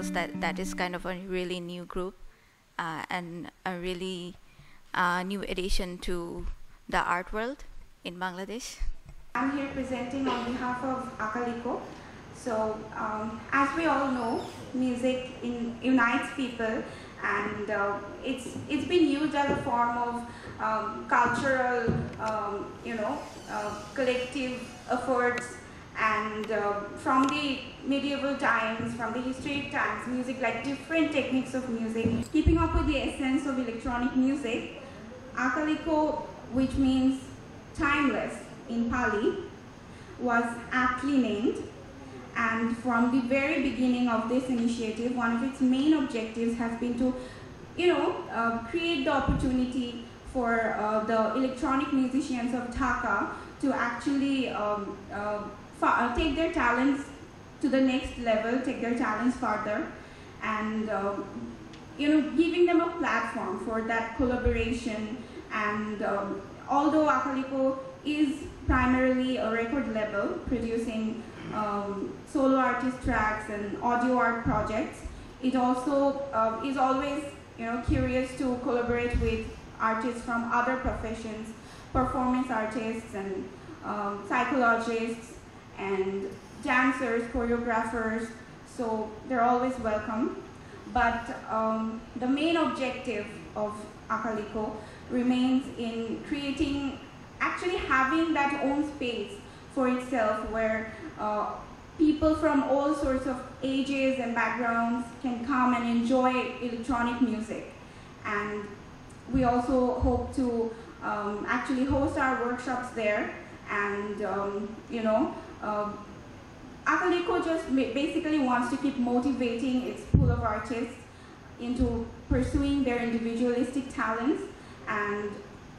Girls that that is kind of a really new group uh, and a really uh, new addition to the art world in Bangladesh. I'm here presenting on behalf of Akaliko. So, um, as we all know, music in, unites people, and uh, it's it's been used as a form of um, cultural, um, you know, uh, collective efforts. And uh, from the medieval times, from the historic times, music like different techniques of music, keeping up with the essence of electronic music, Akaliko, which means timeless in Pali, was aptly named. And from the very beginning of this initiative, one of its main objectives has been to, you know, uh, create the opportunity for uh, the electronic musicians of Dhaka to actually um, uh, uh take their talents to the next level, take their talents further, and um, you know, giving them a platform for that collaboration. And um, although Akaliko is primarily a record label producing um, solo artist tracks and audio art projects. It also uh, is always you know, curious to collaborate with artists from other professions, performance artists and um, psychologists and dancers, choreographers, so they're always welcome. But um, the main objective of Akaliko remains in creating actually having that own space for itself where uh, people from all sorts of ages and backgrounds can come and enjoy electronic music. And we also hope to um, actually host our workshops there and, um, you know, uh, just basically wants to keep motivating its pool of artists into pursuing their individualistic talents and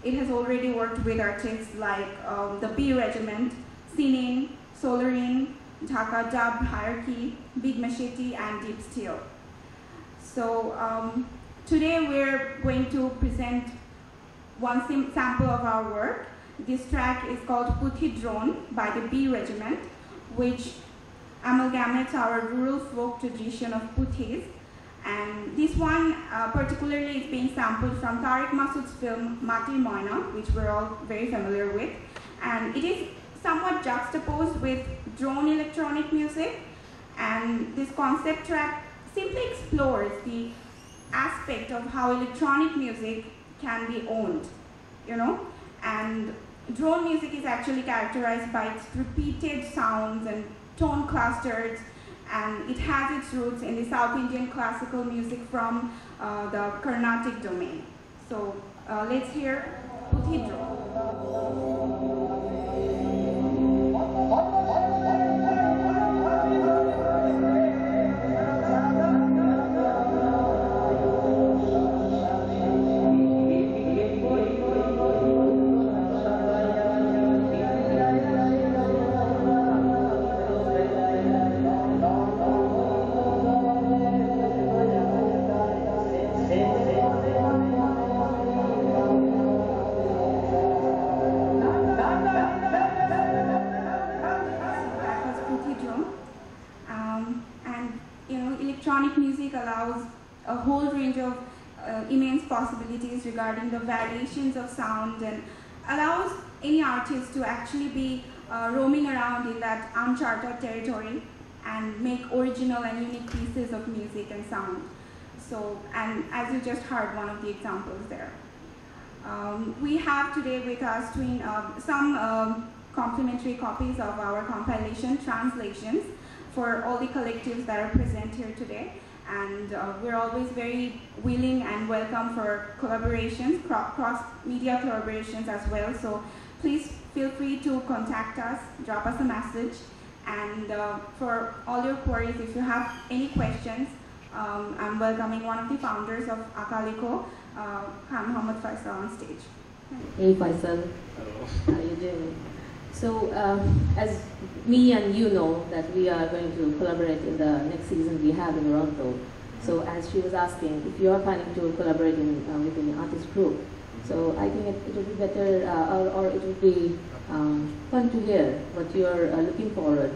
it has already worked with artists like um, the B Regiment, Sinin, Solarin, Dhaka Dub, Hierarchy, Big Machete, and Deep Steel. So um, today we're going to present one sample of our work. This track is called Puthi Drone by the B Regiment, which amalgamates our rural folk tradition of Puthis and this one uh, particularly is being sampled from Tareque Masud's film Matir Moina, which we're all very familiar with. And it is somewhat juxtaposed with drone electronic music. And this concept track simply explores the aspect of how electronic music can be owned, you know? And drone music is actually characterized by its repeated sounds and tone clusters and it has its roots in the South Indian classical music from uh, the Carnatic domain. So uh, let's hear Puthidro. Possibilities regarding the variations of sound and allows any artist to actually be uh, roaming around in that uncharted territory and make original and unique pieces of music and sound. So, and as you just heard one of the examples there. Um, we have today with us twin, uh, some um, complimentary copies of our compilation translations for all the collectives that are present here today and uh, we're always very willing and welcome for collaborations, cross-media collaborations as well. So please feel free to contact us, drop us a message, and uh, for all your queries, if you have any questions, um, I'm welcoming one of the founders of Akaliko, uh, Khan Mohammad Faisal on stage. Hey Faisal, Hello. how are you doing? So um, as me and you know that we are going to collaborate in the next season we have in Toronto. So as she was asking, if you are planning to collaborate in, uh, with an artist group, so I think it, it would be better, uh, or, or, it would be um, fun to hear what you are uh, looking forward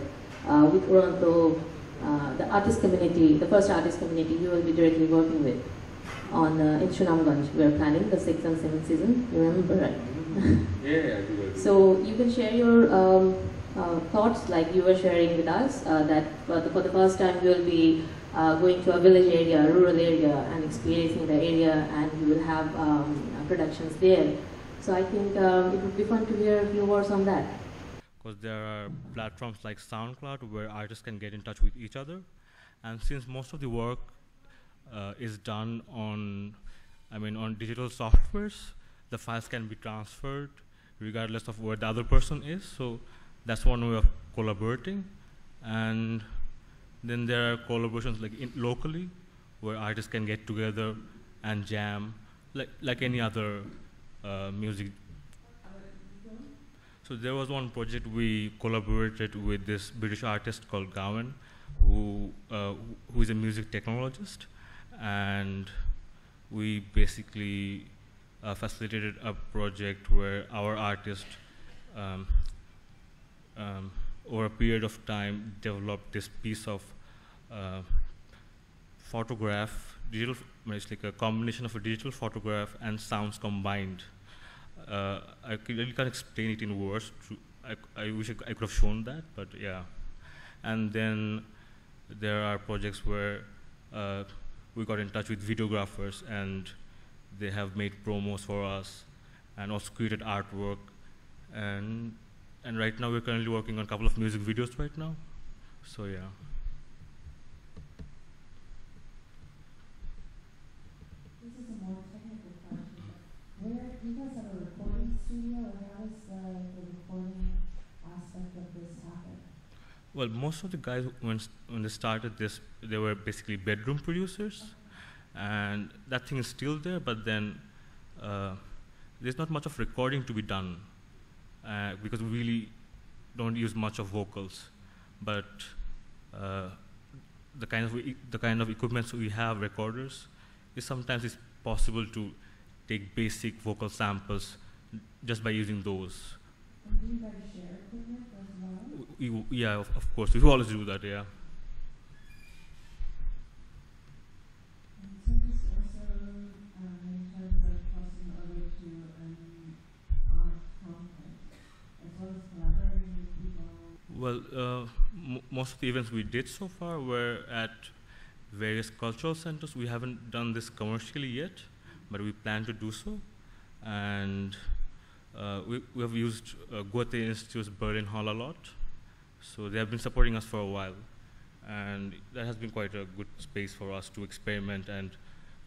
uh, with Toronto uh, the artist community, the first artist community you will be directly working with on uh, in Sunamganj. We are planning the sixth and seventh season. You remember, right? yeah, yeah, I do. So you can share your um, uh, thoughts, like you were sharing with us, uh, that for the, for the first time you will be uh, going to a village area, a rural area, and experiencing the area, and you will have um, productions there. So I think um, it would be fun to hear a few words on that. Because there are platforms like SoundCloud where artists can get in touch with each other, and since most of the work uh, is done on, I mean, on digital softwares, the files can be transferred regardless of where the other person is. So that's one way of collaborating. And then there are collaborations like locally where artists can get together and jam like, like any other uh, music. So there was one project we collaborated with this British artist called Gowan, who, uh, who is a music technologist, and we basically uh, facilitated a project where our artist, um, um, over a period of time, developed this piece of uh, photograph, digital, it's like a combination of a digital photograph and sounds combined. Uh, I really can't explain it in words. I, I wish I, I could have shown that, but yeah. And then there are projects where uh, we got in touch with videographers and they have made promos for us and also created artwork. And, and right now we're currently working on a couple of music videos right now. So yeah. Where, you guys have a recording studio or uh, the recording aspect of this happen? Well, most of the guys, when, when they started this, they were basically bedroom producers. And that thing is still there, but then uh, there's not much of recording to be done uh, because we really don't use much of vocals. But uh, the kind of the kind of equipment we have, recorders, is sometimes it's possible to take basic vocal samples just by using those. You? Yeah, of, of course, we always do that. Yeah. Well, uh, most of the events we did so far were at various cultural centers. We haven't done this commercially yet, but we plan to do so. And uh, we, we have used uh, Goethe Institute's Berlin Hall a lot. So they have been supporting us for a while. And that has been quite a good space for us to experiment and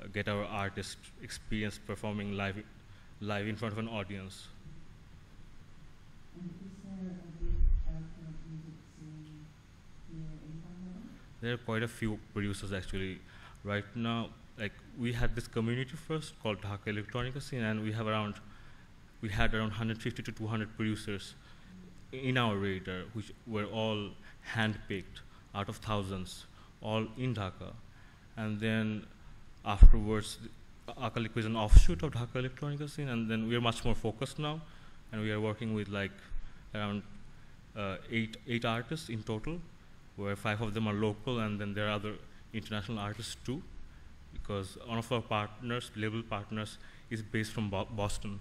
uh, get our artists experience performing live, live in front of an audience. There are quite a few producers actually. Right now, like we had this community first called Dhaka Electronica Scene, and we have around, we had around 150 to 200 producers in our radar, which were all handpicked out of thousands, all in Dhaka. And then afterwards, Akaliko was an offshoot of Dhaka electronic Scene, and then we are much more focused now, and we are working with like around uh, eight eight artists in total where five of them are local and then there are other international artists too because one of our partners, label partners, is based from Bo Boston.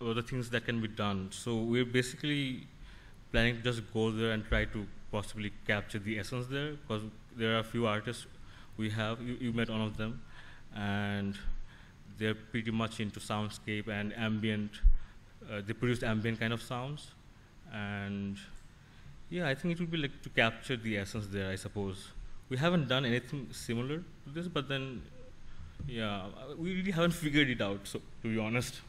Other things that can be done. So we're basically planning to just go there and try to possibly capture the essence there because there are a few artists we have, you, you met one of them, and they're pretty much into soundscape and ambient, uh, they produce ambient kind of sounds and yeah, I think it would be like to capture the essence there, I suppose. We haven't done anything similar to this, but then, yeah, we really haven't figured it out, so to be honest.